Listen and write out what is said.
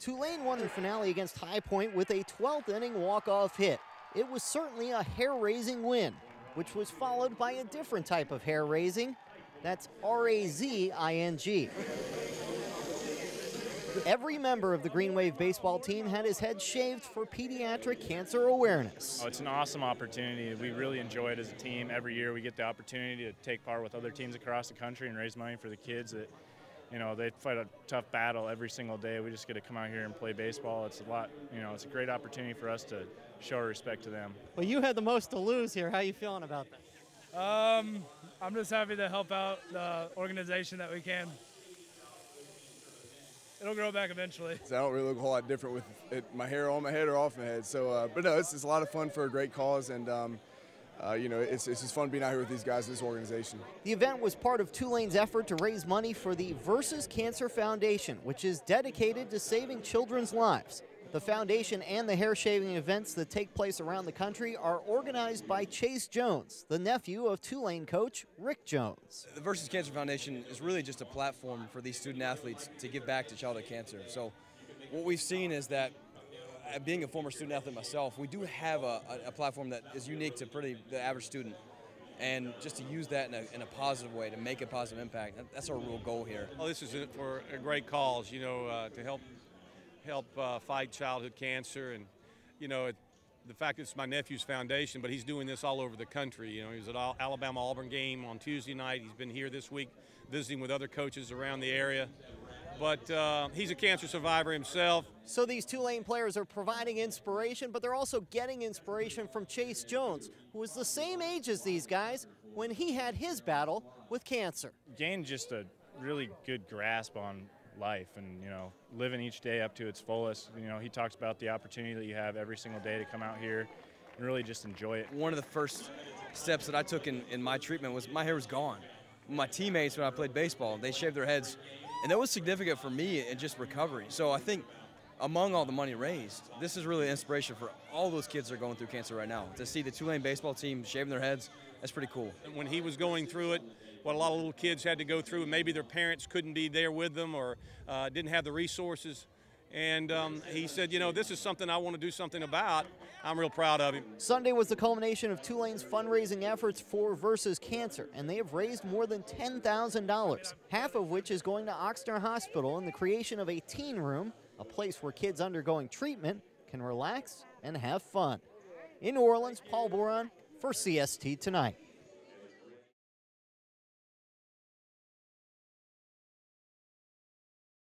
Tulane won the finale against High Point with a 12th inning walk-off hit. It was certainly a hair-raising win, which was followed by a different type of hair-raising. That's R-A-Z-I-N-G. Every member of the Green Wave baseball team had his head shaved for pediatric cancer awareness. Oh, it's an awesome opportunity. We really enjoy it as a team. Every year we get the opportunity to take part with other teams across the country and raise money for the kids that, you know, they fight a tough battle every single day. We just get to come out here and play baseball. It's a lot, you know, it's a great opportunity for us to show respect to them. Well, you had the most to lose here. How are you feeling about that? Um, I'm just happy to help out the organization that we can. It'll grow back eventually. So I don't really look a whole lot different with it, my hair on my head or off my head. So, uh, but no, it's, it's, a lot of fun for a great cause, and um, uh, you know, it's, it's just fun being out here with these guys, this organization. The event was part of Tulane's effort to raise money for the Versus Cancer Foundation, which is dedicated to saving children's lives. The foundation and the hair shaving events that take place around the country are organized by Chase Jones, the nephew of Tulane coach Rick Jones. The Versus Cancer Foundation is really just a platform for these student athletes to give back to childhood cancer. So, what we've seen is that being a former student athlete myself, we do have a, a platform that is unique to pretty the average student. And just to use that in a, in a positive way, to make a positive impact, that's our real goal here. Well, this is for a great cause, you know, uh, to help help uh, fight childhood cancer. And, you know, it, the fact that it's my nephew's foundation, but he's doing this all over the country. You know, he was at Alabama Auburn game on Tuesday night. He's been here this week visiting with other coaches around the area. But uh, he's a cancer survivor himself. So these Tulane players are providing inspiration, but they're also getting inspiration from Chase Jones, who was the same age as these guys when he had his battle with cancer. Gained just a really good grasp on life and you know living each day up to its fullest you know he talks about the opportunity that you have every single day to come out here and really just enjoy it one of the first steps that i took in, in my treatment was my hair was gone my teammates when i played baseball they shaved their heads and that was significant for me in just recovery so i think among all the money raised this is really inspiration for all those kids that are going through cancer right now to see the tulane baseball team shaving their heads that's pretty cool when he was going through it what a lot of little kids had to go through, and maybe their parents couldn't be there with them or uh, didn't have the resources. And um, he said, you know, this is something I want to do something about. I'm real proud of him. Sunday was the culmination of Tulane's fundraising efforts for Versus Cancer, and they have raised more than $10,000, half of which is going to Ochsner Hospital in the creation of a teen room, a place where kids undergoing treatment can relax and have fun. In New Orleans, Paul Boron for CST Tonight.